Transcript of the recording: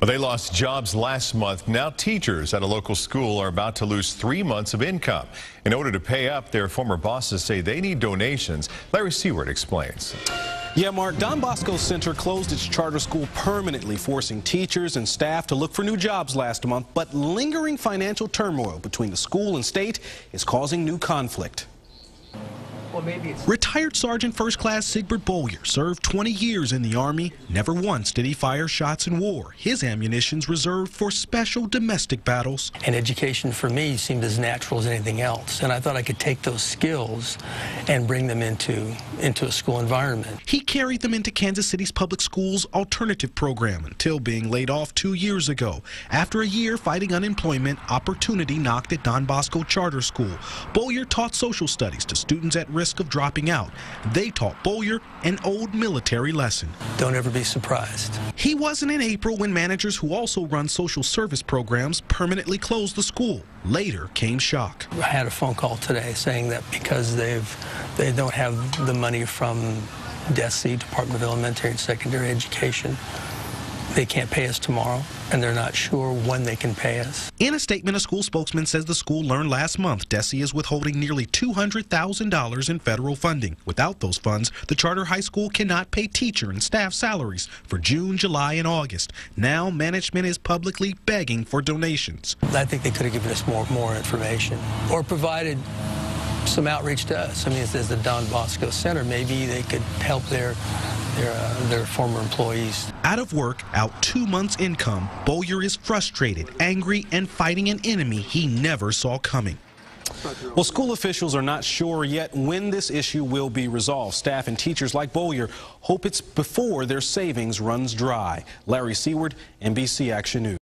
Well, they lost jobs last month. Now teachers at a local school are about to lose three months of income. In order to pay up, their former bosses say they need donations. Larry Seward explains. Yeah, Mark, Don Bosco Center closed its charter school permanently, forcing teachers and staff to look for new jobs last month. But lingering financial turmoil between the school and state is causing new conflict. Well, maybe it's Retired Sergeant First Class Sigbert Bowyer served 20 years in the Army. Never once did he fire shots in war. His ammunition's reserved for special domestic battles. and education for me seemed as natural as anything else, and I thought I could take those skills and bring them into into a school environment. He carried them into Kansas City's public schools alternative program until being laid off two years ago. After a year fighting unemployment, opportunity knocked at Don Bosco Charter School. Bowyer taught social studies to students at risk of dropping out. They taught Bowyer an old military lesson. Don't ever be surprised. He wasn't in April when managers who also run social service programs permanently closed the school. Later came shock. I had a phone call today saying that because they've they don't have the money from DESE, Department of Elementary and Secondary Education, they can't pay us tomorrow, and they're not sure when they can pay us. In a statement, a school spokesman says the school learned last month DESE is withholding nearly $200,000 in federal funding. Without those funds, the charter high school cannot pay teacher and staff salaries for June, July, and August. Now, management is publicly begging for donations. I think they could have given us more more information or provided some outreach to us. I mean, as the Don Bosco Center, maybe they could help their their uh, their former employees. Out of work, out two months' income, Bowyer is frustrated, angry, and fighting an enemy he never saw coming. Well, school officials are not sure yet when this issue will be resolved. Staff and teachers like Bowyer hope it's before their savings runs dry. Larry Seward, NBC Action News.